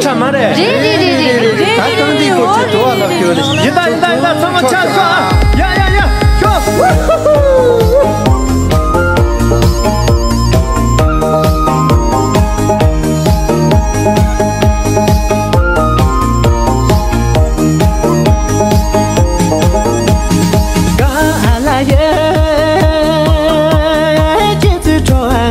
ᱛᱟᱢᱟᱨᱮ ᱨᱮ ᱨᱮ ᱨᱮ